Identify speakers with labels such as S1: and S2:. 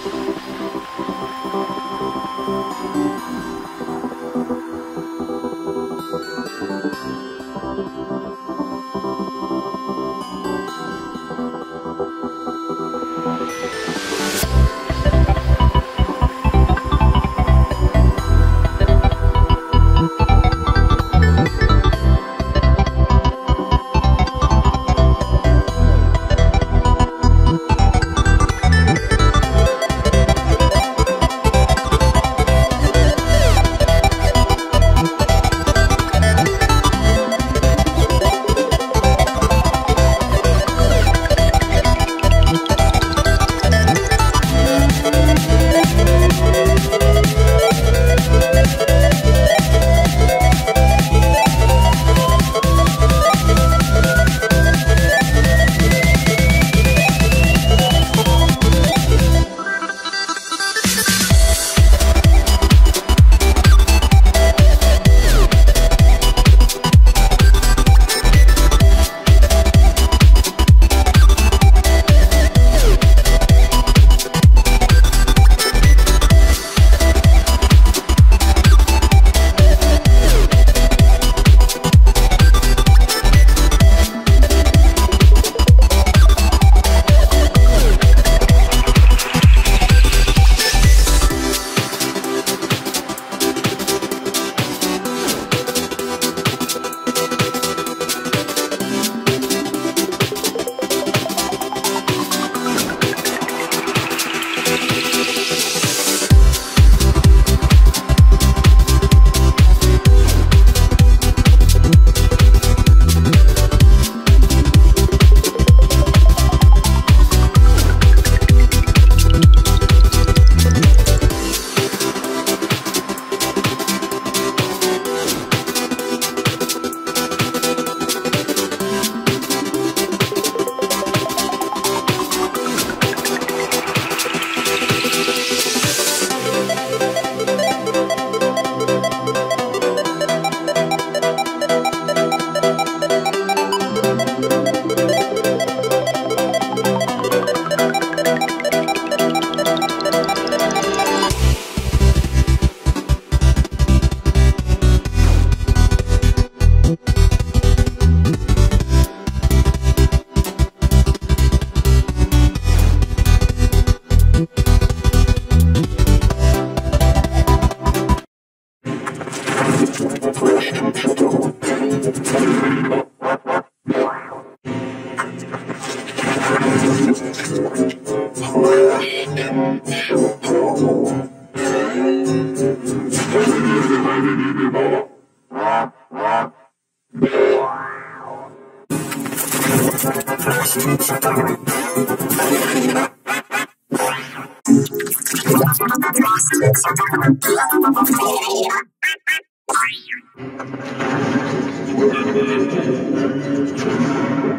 S1: Thank you.
S2: I'm Thank you.